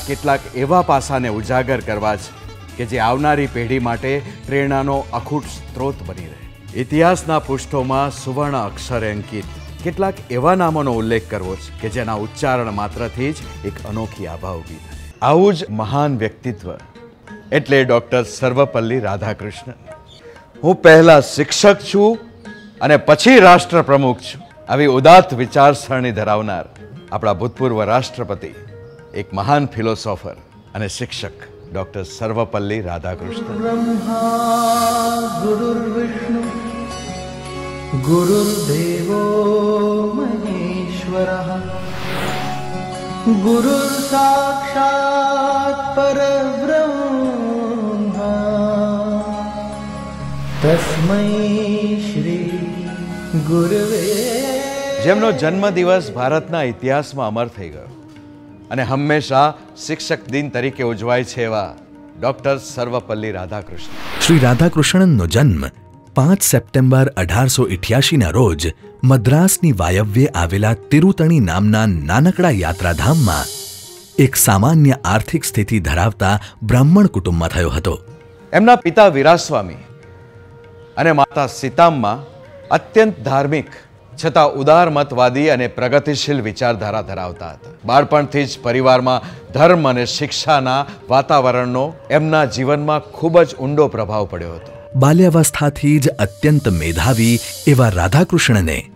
કેટલાક એવા પાસાને ઉજાગર કરવા છે કે જે આવનારી પેઢી માટે પ્રેરણાનો અખૂટ સ્ત્રોત બની રહે. ઇતિહાસના પૃષ્ઠોમાં સુવર્ણ અક્ષરે અંકિત. કેટલાક એવા નામોનો ઉલ્લેખ કરવો છે કે જેના ઉચ્ચારણ માત્રથી જ એક અનોખી આભા ઊભી થાય. આવું જ મહાન વ્યક્તિત્વ એટલે ડૉક્ટર સર્વપલ્લી રાધાકૃષ્ણન હું પહેલા શિક્ષક છું અને પછી રાષ્ટ્ર પ્રમુખ છું. આવી ઉદાત્ત વિચારસરણી ધરાવનાર આપણા ભૂતપૂર્વ રાષ્ટ્રપતિ એક મહાન ફિલોસોફર અને શિક્ષક ડૉક્ટર સર્વપલ્લી રાધાકૃષ્ણન. ગુરુર્વિષ્ણુ ગુરુર્દેવો મહેશ્વર। ગુરુ સાક્ષાત પરબ્રહ્મ। તસ્મૈ શ્રી ગુરવે જેમનો જન્મદિવસ ભારતના ઇતિહાસમાં અમર થઈ ગયો. અને હંમેશા શિક્ષક દિન તરીકે ઉજવાય છે એવા ડૉક્ટર સર્વપલ્લી રાધાકૃષ્ણ. શ્રી રાધાકૃષ્ણનનો જન્મ પાંચ સપ્ટેમ્બર અઢારસો ઇઠ્યાસીના રોજ મદ્રાસની વાયવ્યે આવેલા તિરુતણી નામના નાનકડા યાત્રાધામમાં એક સામાન્ય આર્થિક સ્થિતિ ધરાવતા બ્રાહ્મણ કુટુંબમાં થયો હતો. એમના પિતા વિરાસ્વામી અને માતા સીતામ્મા અત્યંત ધાર્મિક છતાં ઉદાર મતવાદી અને પ્રગતિશીલ વિચારધારા ધરાવતા હતા. બાળપણથી જ પરિવારમાં ધર્મ અને શિક્ષાના વાતાવરણનો એમના જીવનમાં ખૂબ જ ઊંડો પ્રભાવ પડ્યો હતો. બાલ્યાવસ્થાથી જ અત્યંત મેધાવી એવા રાધાકૃષ્ણને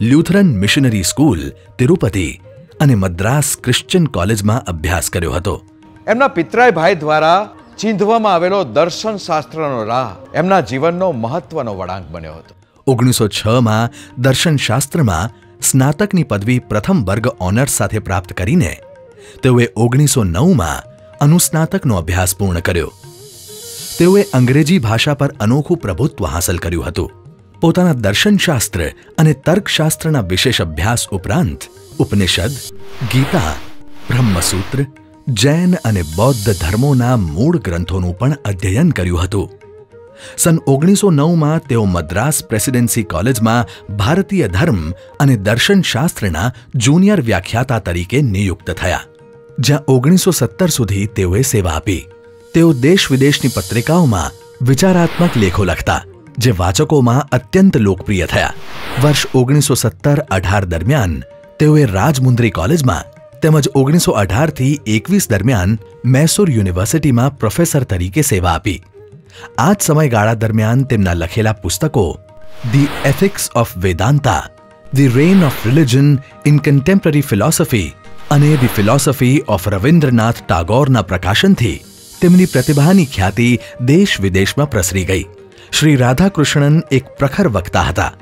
લ્યુથરન મિશનરી સ્કૂલ તિરુપતિ અને મદ્રાસ ક્રિશ્ચિયન કોલેજમાં અભ્યાસ કર્યો હતો. એમના પિતરાય ભાઈ દ્વારા ચીંધવામાં આવેલો દર્શન શાસ્ત્રનો રાહ એમના જીવનનો મહત્વનો વળાંક બન્યો હતો. ઓગણીસો છમાં દર્શનશાસ્ત્રમાં સ્નાતકની પદવી પ્રથમ વર્ગ ઓનર્સ સાથે પ્રાપ્ત કરીને તેઓએ ઓગણીસો નવમાં અનુસ્નાતકનો અભ્યાસ પૂર્ણ કર્યો. તેઓએ અંગ્રેજી ભાષા પર અનોખું પ્રભુત્વ હાંસલ કર્યું હતું. પોતાના દર્શનશાસ્ત્ર અને તર્કશાસ્ત્રના વિશેષ અભ્યાસ ઉપરાંત ઉપનિષદ, ગીતા, બ્રહ્મસૂત્ર, જૈન અને બૌદ્ધ ધર્મોના મૂળ ગ્રંથોનું પણ અધ્યયન કર્યું હતું. સન ઓગણીસો નવમાં તેઓ મદ્રાસ પ્રેસિડેન્સી કોલેજમાં ભારતીય ધર્મ અને દર્શનશાસ્ત્રના જુનિયર વ્યાખ્યાતા તરીકે નિયુક્ત થયા. જ્યાં ઓગણીસો સત્તર સુધી તેઓએ સેવા આપી. તેઓ દેશ વિદેશની પત્રિકાઓમાં વિચારાત્મક લેખો લખતા, જે વાચકોમાં અત્યંત લોકપ્રિય થયા. વર્ષ ઓગણીસો સત્તર અઢાર દરમિયાન તેઓએ રાજમુંદ્રી કોલેજમાં તેમજ ઓગણીસો અઢારથી એકવીસ દરમિયાન મૈસૂર યુનિવર્સિટીમાં પ્રોફેસર તરીકે સેવા આપી. આ જ સમયગાળા દરમિયાન તેમના લખેલા પુસ્તકો the ethics of Vedanta the reign of religion in contemporary philosophy અને ધી ફિલોસોફી ઓફ રવિન્દ્રનાથ ટાગોરના પ્રકાશનથી તેમની પ્રતિભાની ખ્યાતિ દેશ વિદેશમાં પ્રસરી ગઈ. શ્રી રાધાકૃષ્ણન એક પ્રખર વક્તા હતા.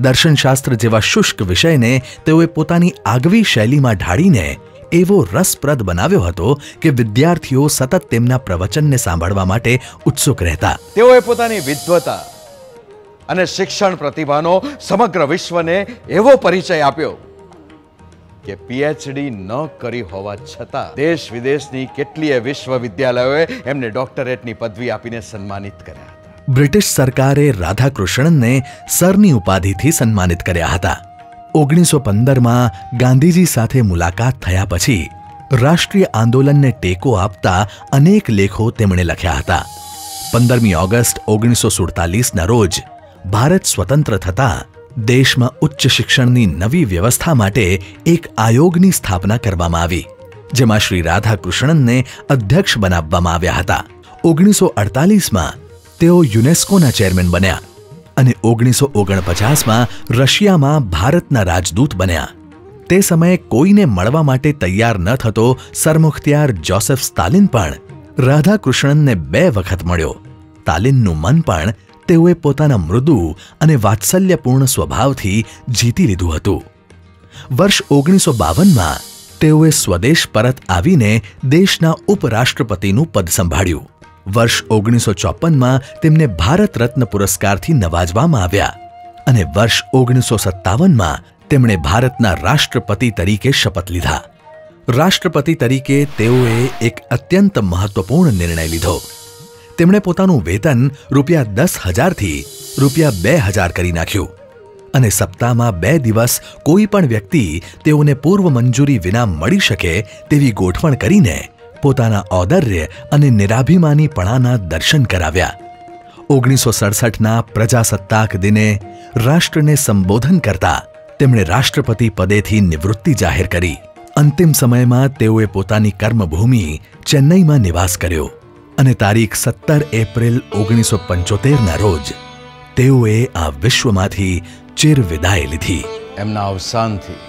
દર્શનશાસ્ત્ર જેવા શુષ્ક વિષયને તેઓએ પોતાની આગવી શૈલીમાં ઢાળીને એવો રસપ્રદ બનાવ્યો હતો કે વિદ્યાર્થીઓ સતત તેમના પ્રવચનને સાંભળવા માટે ઉત્સુક રહેતા. તેઓએ પોતાની વિદ્વતા અને શિક્ષણ પ્રતિભાનો સમગ્ર વિશ્વને એવો પરિચય આપ્યો કે પીએચડી ન કરી હોવા છતાં દેશ વિદેશની કેટલીય વિશ્વવિદ્યાલયોએ એમને ડોક્ટરેટની પદવી આપીને સન્માનિત કર્યા હતા. બ્રિટિશ સરકારે રાધાકૃષ્ણનને સરની ઉપાધિથી સન્માનિત કર્યા હતા. ઓગણીસો પંદરમાં ગાંધીજી સાથે મુલાકાત થયા પછી રાષ્ટ્રીય આંદોલનને ટેકો આપતા અનેક લેખો તેમણે લખ્યા હતા. પંદરમી ઓગસ્ટ ઓગણીસો સુડતાલીસના રોજ ભારત સ્વતંત્ર થતાં દેશમાં ઉચ્ચ શિક્ષણની નવી વ્યવસ્થા માટે એક આયોગની સ્થાપના કરવામાં આવી, જેમાં શ્રી રાધાકૃષ્ણનને અધ્યક્ષ બનાવવામાં આવ્યા હતા. ઓગણીસો અડતાલીસમાં તેઓ યુનેસ્કોના ચેરમેન બન્યા. અને ઓગણીસો ઓગણપચાસમાં રશિયામાં ભારતના રાજદૂત બન્યા. તે સમયે કોઈને મળવા માટે તૈયાર ન થતો સરમુખત્યાર જોસેફ સ્ટાલિન પણ રાધાકૃષ્ણનને બે વખત મળ્યો. તાલિનનું મન પણ તેઓએ પોતાના મૃદુ અને વાત્સલ્યપૂર્ણ સ્વભાવથી જીતી લીધું હતું. વર્ષ ઓગણીસો બાવનમાં તેઓએ સ્વદેશ પરત આવીને દેશના ઉપરાષ્ટ્રપતિનું પદ સંભાળ્યું. વર્ષ ઓગણીસો ચોપનમાં તેમને ભારત રત્ન પુરસ્કારથી નવાજવામાં આવ્યા અને વર્ષ ઓગણીસો સત્તાવનમાં તેમણે ભારતના રાષ્ટ્રપતિ તરીકે શપથ લીધા. રાષ્ટ્રપતિ તરીકે તેઓએ એક અત્યંત મહત્વપૂર્ણ નિર્ણય લીધો. તેમણે પોતાનું વેતન રૂપિયા દસ હજારથી રૂપિયા બે હજાર કરી નાખ્યું અને સપ્તાહમાં બે દિવસ કોઈ પણ વ્યક્તિ તેઓને પૂર્વ મંજૂરી વિના મળી શકે તેવી ગોઠવણ કરીને પોતાના ઔદર્ય અને નિરાભિમાનીપણાના દર્શન કરાવ્યા. ઓગણીસો સડસઠના પ્રજાસત્તાક દિને રાષ્ટ્રને સંબોધન કરતા તેમણે રાષ્ટ્રપતિ પદેથી નિવૃત્તિ જાહેર કરી. અંતિમ સમયમાં તેઓએ પોતાની કર્મભૂમિ ચેન્નઈમાં નિવાસ કર્યો અને તારીખ સત્તર એપ્રિલ ઓગણીસો પંચોતેરના રોજ તેઓએ આ વિશ્વમાંથી ચિર વિદાય લીધી. એમના અવસાનથી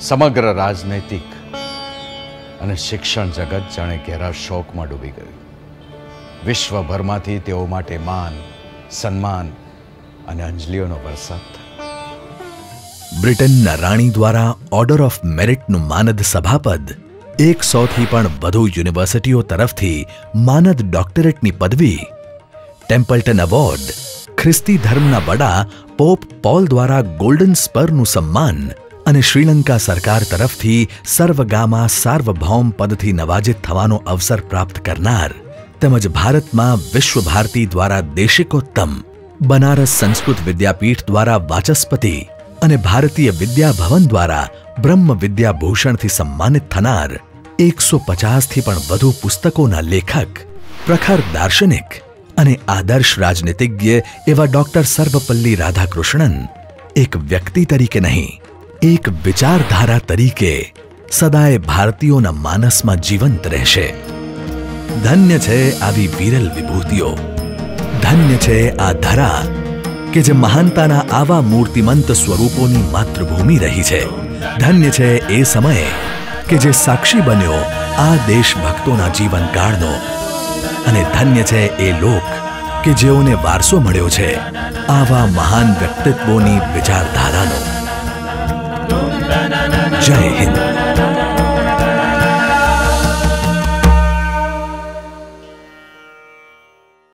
સમગ્ર રાજનૈતિક અને શિક્ષણ જગત જાણે ઘેરા શોકમાં ડૂબી ગયું. વિશ્વભરમાંથી તેઓ માટે માન, સન્માન અને અંજલિઓનો વરસાદ બ્રિટનના રાણી દ્વારા ઓર્ડર ઓફ મેરિટનું માનદ સભાપદ એકસોથી પણ વધુ યુનિવર્સિટીઓ તરફથી માનદ ડોક્ટરેટની પદવી, ટેમ્પલ્ટન એવોર્ડ, ખ્રિસ્તી ધર્મના વડા પોપ પોલ દ્વારા ગોલ્ડન સ્પરનું સન્માન અને શ્રીલંકા સરકાર તરફથી સર્વગામા સાર્વભૌમ પદથી નવાજિત થવાનો અવસર પ્રાપ્ત કરનાર તેમજ ભારતમાં વિશ્વભારતી દ્વારા દેશિકોત્તમ બનારસ સંસ્કૃત વિદ્યાપીઠ દ્વારા વાચસ્પતિ અને ભારતીય વિદ્યાભવન દ્વારા બ્રહ્મ વિદ્યાભૂષણથી સન્માનિત થનાર એકસો પચાસથી પણ વધુ પુસ્તકોના લેખક, પ્રખર દાર્શનિક અને આદર્શ રાજનીતિજ્ઞ એવા ડોક્ટર સર્વપલ્લી રાધાકૃષ્ણન એક વ્યક્તિ તરીકે નહીં. એક વિચારધારા તરીકે સદાય ભારતીયોના માનસમાં જીવંત રહેશે. ધન્ય છે આવી વિરલ વિભૂતિઓ. ધન્ય છે આ ધરા કે જે મહાનતાના આવા મૂર્તિમંત સ્વરૂપોની માતૃભૂમિ રહી છે. ધન્ય છે એ સમયે કે જે સાક્ષી બન્યો આ દેશભક્તોના જીવનકાળનો. અને ધન્ય છે એ લોક કે જેઓને વારસો મળ્યો છે આવા મહાન વ્યક્તિત્વોની વિચારધારાનો. જય હિન્દ